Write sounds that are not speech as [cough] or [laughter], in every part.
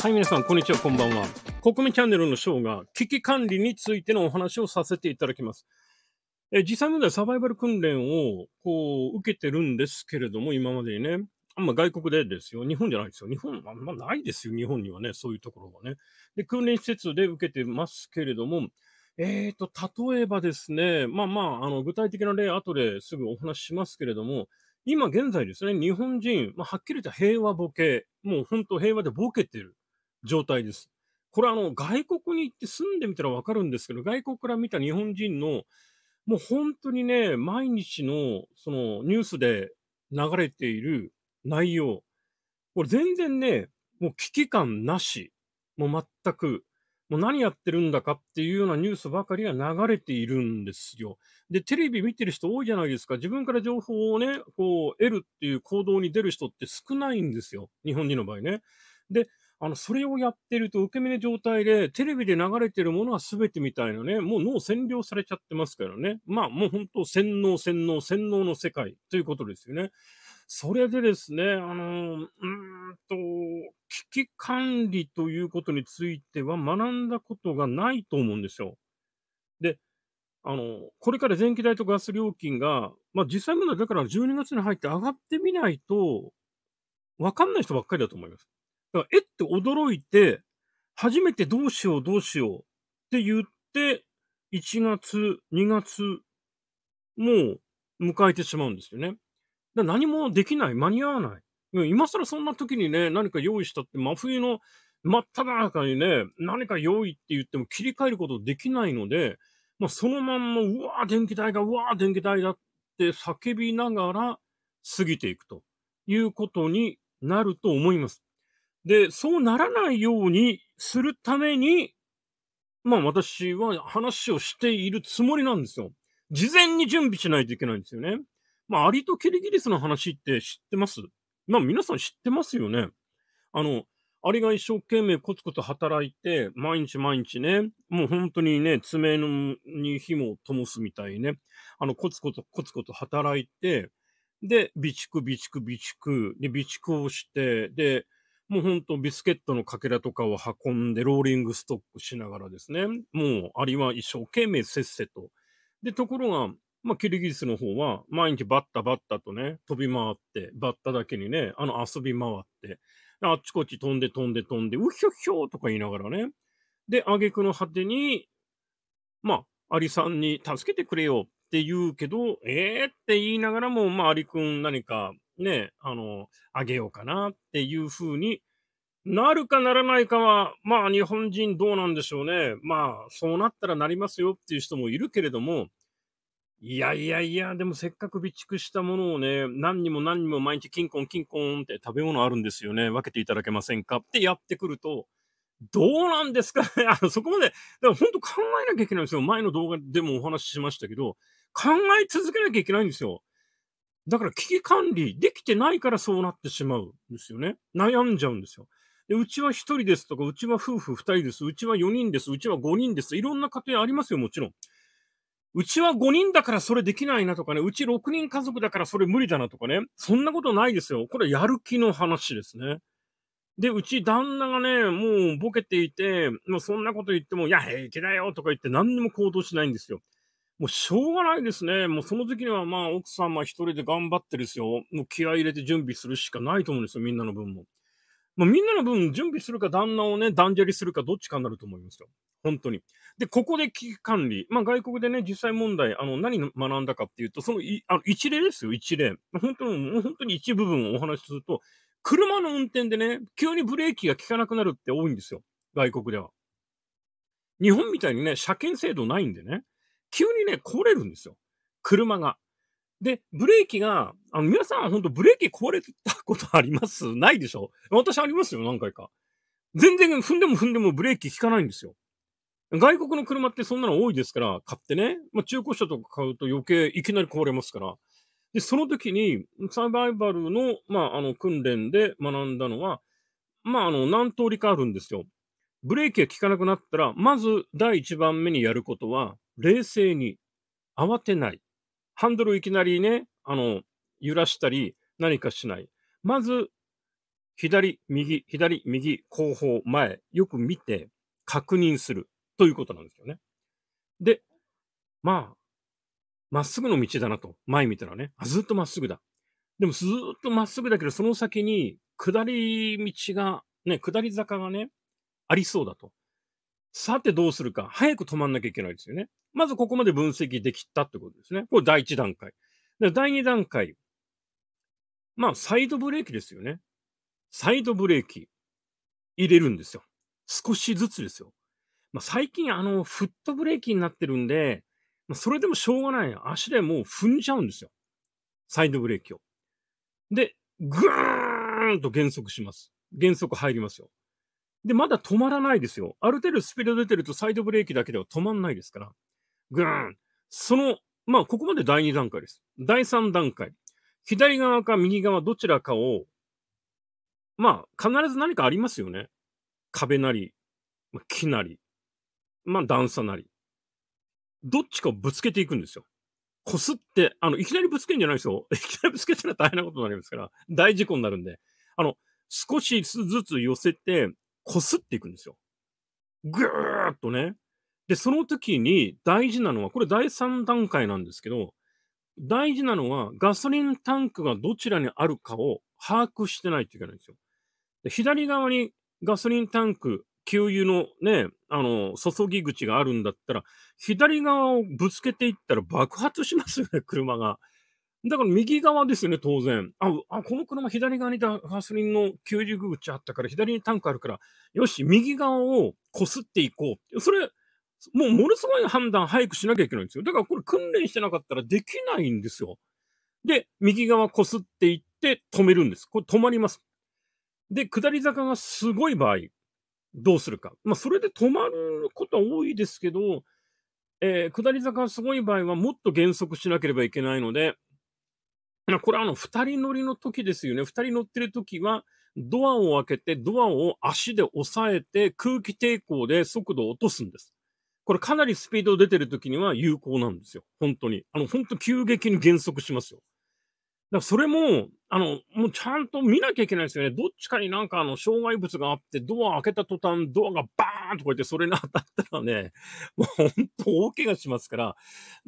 はい、皆さん、こんにちは、こんばんは。国民チャンネルのショーが危機管理についてのお話をさせていただきます。え実際問題サバイバル訓練をこう受けてるんですけれども、今までにね、あんま、外国でですよ。日本じゃないですよ。日本、あんまないですよ。日本にはね、そういうところがね。で、訓練施設で受けてますけれども、えーと、例えばですね、まあまあ、あの、具体的な例、後ですぐお話ししますけれども、今現在ですね、日本人、まあ、はっきり言った平和ボケ、もう本当平和でボケてる状態です。これあの、外国に行って住んでみたらわかるんですけど、外国から見た日本人の、もう本当にね、毎日の、その、ニュースで流れている内容、これ全然ね、もう危機感なし、もう全く、もう何やってるんだかっていうようなニュースばかりが流れているんですよ。で、テレビ見てる人多いじゃないですか。自分から情報をね、こう、得るっていう行動に出る人って少ないんですよ。日本人の場合ね。で、あの、それをやってると受け身の状態で、テレビで流れてるものは全てみたいなね、もう脳占領されちゃってますからね。まあ、もう本当洗脳、洗脳、洗脳の世界ということですよね。それでですね、あの、うーんと、危機管理ということについては学んだことがないと思うんですよ。で、あの、これから電気代とガス料金が、まあ実際問題だから12月に入って上がってみないと、わかんない人ばっかりだと思います。だから、えって驚いて、初めてどうしようどうしようって言って、1月、2月、もう迎えてしまうんですよね。何もできない、間に合わない。今更そんな時にね、何か用意したって真冬の真っ只中にね、何か用意って言っても切り替えることできないので、まあ、そのまんま、うわー電気代が、うわー電気代だって叫びながら過ぎていくということになると思います。で、そうならないようにするために、まあ私は話をしているつもりなんですよ。事前に準備しないといけないんですよね。まあ、アリとキリギリスの話って知ってます？まあ皆さん知ってますよね。あの、アリが一生懸命コツコツ働いて、毎日毎日ね、もう本当にね、爪のに紐を灯すみたいにね、あの、コツコツコツコツ働いて、で、備蓄、備蓄、備蓄、で、備蓄をして、で、もうほんとビスケットのかけらとかを運んでローリングストックしながらですね、もうアリは一生懸命せっせと。で、ところが、まあ、キリギリスの方は、毎日バッタバッタとね、飛び回って、バッタだけにね、あの遊び回って、あっちこっち飛んで飛んで飛んで、うひょひょとか言いながらね。で、挙句の果てに、まあ、アリさんに助けてくれよって言うけど、ええー、って言いながらも、まあ、アリくん何かね、あの、あげようかなっていう風になるかならないかは、まあ、日本人どうなんでしょうね。まあ、そうなったらなりますよっていう人もいるけれども、いやいやいや、でもせっかく備蓄したものをね、何にも何にも毎日キンコンキンコンって食べ物あるんですよね。分けていただけませんか？ってやってくると、どうなんですか？ね [laughs] あの、そこまで、だから本当考えなきゃいけないんですよ。前の動画でもお話ししましたけど、考え続けなきゃいけないんですよ。だから危機管理できてないからそうなってしまうんですよね。悩んじゃうんですよ。でうちは一人ですとか、うちは夫婦二人です、うちは四人です、うちは五人です。いろんな家庭ありますよ、もちろん。うちは5人だからそれできないなとかね、うち6人家族だからそれ無理だなとかね、そんなことないですよ。これやる気の話ですね。で、うち旦那がね、もうボケていて、もうそんなこと言っても、いや、平気だよとか言って何にも行動しないんですよ。もうしょうがないですね。もうその時にはまあ奥様一人で頑張ってるですよ。もう気合入れて準備するしかないと思うんですよ。みんなの分も。まあ、みんなの分準備するか旦那をね、断捨離するかどっちかになると思いますよ。本当に。で、ここで危機管理。まあ、外国でね、実際問題、あの、何学んだかっていうと、そのい、あの、一例ですよ、一例。本当に、本当に一部分をお話しすると、車の運転でね、急にブレーキが効かなくなるって多いんですよ。外国では。日本みたいにね、車検制度ないんでね、急にね、壊れるんですよ。車が。で、ブレーキが、あの、皆さん本当ブレーキ壊れたことあります？ないでしょ？私ありますよ、何回か。全然踏んでも踏んでもブレーキ効かないんですよ。外国の車ってそんなの多いですから、買ってね。まあ、中古車とか買うと余計いきなり壊れますから。で、その時に、サバイバルの、まあ、あの、訓練で学んだのは、まあ、あの、何通りかあるんですよ。ブレーキが効かなくなったら、まず第一番目にやることは、冷静に、慌てない。ハンドルいきなりね、あの、揺らしたり、何かしない。まず、左、右、左、右、後方、前、よく見て、確認する。ということなんですよね。で、まあ、まっすぐの道だなと。前見たらね。あ、ずっとまっすぐだ。でもずっとまっすぐだけど、その先に下り道が、ね、下り坂がね、ありそうだと。さてどうするか。早く止まんなきゃいけないですよね。まずここまで分析できたってことですね。これ第一段階。で第二段階。まあ、サイドブレーキですよね。サイドブレーキ入れるんですよ。少しずつですよ。まあ、最近あの、フットブレーキになってるんで、まあ、それでもしょうがない。足でもう踏んじゃうんですよ。サイドブレーキを。で、ぐーんと減速します。減速入りますよ。で、まだ止まらないですよ。ある程度スピード出てるとサイドブレーキだけでは止まんないですから。ぐーん。その、まあ、ここまで第2段階です。第3段階。左側か右側どちらかを、まあ、必ず何かありますよね。壁なり、木なり、まあ段差なり。どっちかをぶつけていくんですよ。こすって、あの、いきなりぶつけんじゃないですよ。[laughs] いきなりぶつけたら大変なことになりますから、大事故になるんで。あの、少しずつ寄せて、こすっていくんですよ。ぐーっとね。で、その時に大事なのは、これ第3段階なんですけど、大事なのはガソリンタンクがどちらにあるかを把握してないといけないんですよ。で左側にガソリンタンク給油のね、あの、注ぎ口があるんだったら、左側をぶつけていったら爆発しますよね、[laughs] 車が。だから右側ですよね、当然。あ、あこの車左側にガソリンの給油口あったから、左にタンクあるから、よし、右側を擦っていこう。それ、もうものすごい判断早くしなきゃいけないんですよ。だからこれ訓練してなかったらできないんですよ。で、右側擦っていって止めるんです。これ止まります。で、下り坂がすごい場合、どうするか。まあ、それで止まることは多いですけど、えー、下り坂がすごい場合はもっと減速しなければいけないので、まあ、これはあの、二人乗りの時ですよね。二人乗ってる時は、ドアを開けて、ドアを足で押さえて、空気抵抗で速度を落とすんです。これかなりスピード出てる時には有効なんですよ。本当に。あの、本当急激に減速しますよ。だからそれも、あの、もうちゃんと見なきゃいけないですよね。どっちかになんかあの、障害物があって、ドア開けた途端、ドアがバーンとこうやってそれに当たったらね、[laughs] もう本当大怪我しますから。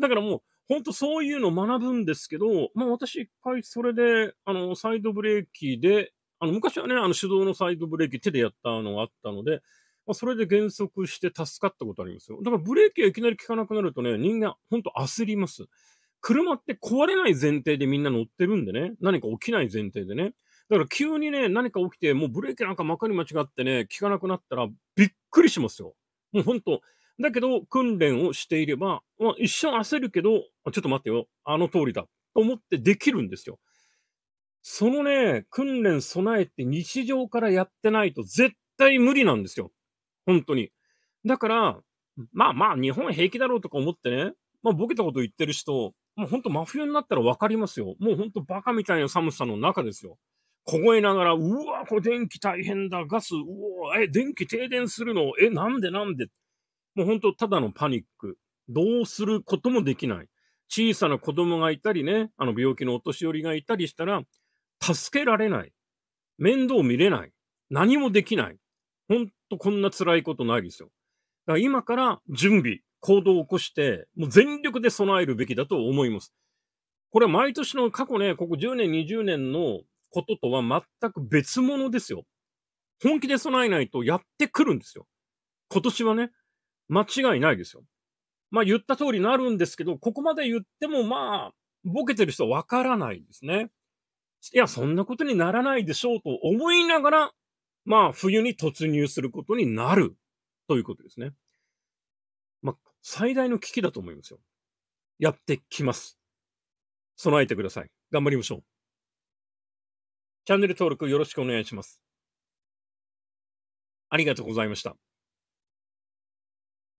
だからもう、本当そういうのを学ぶんですけど、まあ私一回それで、あの、サイドブレーキで、あの、昔はね、あの、手動のサイドブレーキ手でやったのがあったので、まあ、それで減速して助かったことありますよ。だからブレーキがいきなり効かなくなるとね、人間、本当焦ります。車って壊れない前提でみんな乗ってるんでね、何か起きない前提でね。だから急にね、何か起きて、もうブレーキなんかまかに間違ってね、効かなくなったらびっくりしますよ。もうほんと。だけど、訓練をしていれば、まあ、一瞬焦るけど、ちょっと待ってよ、あの通りだ。と思ってできるんですよ。そのね、訓練備えて日常からやってないと絶対無理なんですよ。本当に。だから、まあまあ、日本平気だろうとか思ってね、まあ、ボケたこと言ってる人、もうほんと真冬になったらわかりますよ。もうほんとバカみたいな寒さの中ですよ。凍えながら、うわ、これ電気大変だ、ガス、うわ、え、電気停電するの、え、なんで？なんで？もうほんとただのパニック。どうすることもできない。小さな子供がいたりね、あの病気のお年寄りがいたりしたら、助けられない。面倒見れない。何もできない。ほんとこんな辛いことないですよ。だから今から準備、行動を起こして、もう全力で備えるべきだと思います。これは毎年の過去ね、ここ10年、20年のこととは全く別物ですよ。本気で備えないとやってくるんですよ。今年はね、間違いないですよ。まあ言った通りになるんですけど、ここまで言ってもまあ、ボケてる人はわからないですね。いや、そんなことにならないでしょうと思いながら、まあ冬に突入することになるということですね。まあ、最大の危機だと思いますよ。やってきます。備えてください。頑張りましょう。チャンネル登録よろしくお願いします。ありがとうございました。